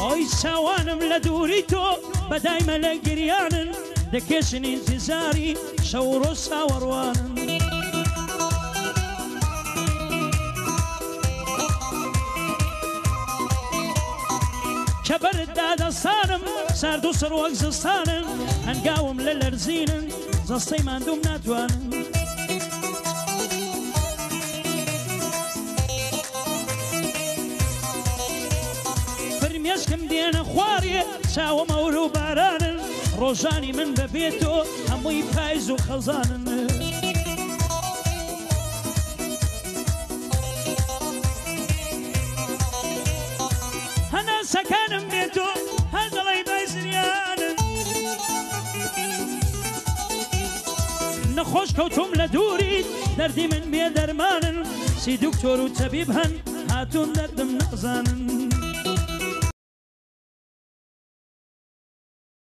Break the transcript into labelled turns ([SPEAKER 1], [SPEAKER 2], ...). [SPEAKER 1] ئەوی چاوانم لە دووری تۆ بەدایمە لە گریانن دەکێشنی انتیزاری شەوڕۆ ساوەڕوانن کەبرت دادەسانم سرد و سەر وەک زستانن هەنگاوم لە لەرزینن زەستەی مادوم ناتوانن. مێشکم دێنە خوارێ چاوەمەور و بارانن ڕۆژانی من بەبێتەوە هەمووی پایز و خەزانن هەناسەکانم بێتۆ هەردەڵی بازریانن نەخۆش کەوتم لە دووری دەردی من بێ دەرمانن سی دکتۆر و تەبیب هەن هاتون دەردم نەزانن.